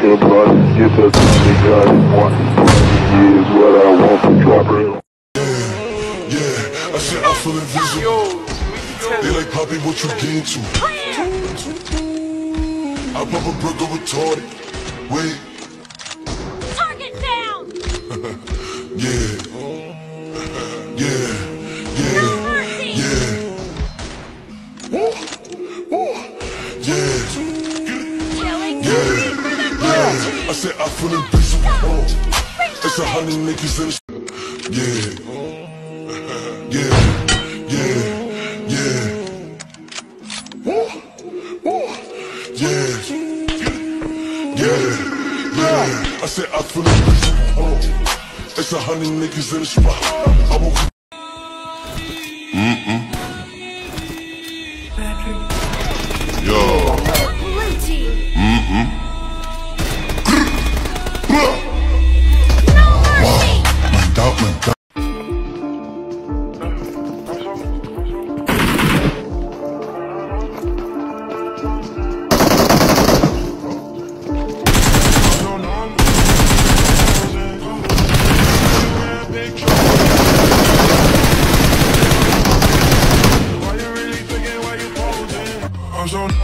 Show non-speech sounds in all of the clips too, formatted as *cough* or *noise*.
body, get the Tommy got it. One twenty is what I want to drop it. Yeah, I said I feel invisible. They like Poppy, what you get to? I pop a brick over retarded. Wait, Target down! *laughs* yeah, yeah, yeah, Mercy! yeah. Yeah, I said I feel invisible. It's a hundred niggas in the *laughs* Yeah, yeah, yeah, yeah. Yeah, yeah, yeah. I said I feel invisible. It's a hundred niggas in the spot. I won't Yo.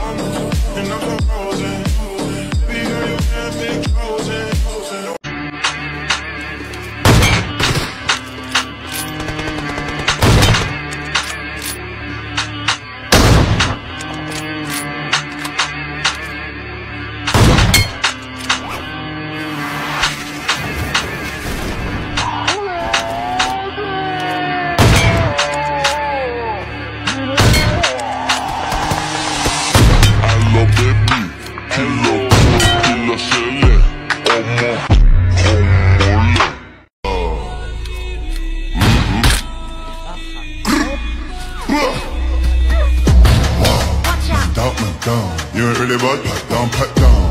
And I'm frozen. Baby girl, you can't be chosen. Watch out! Down, man down. You ain't really bad, pat down, pat down.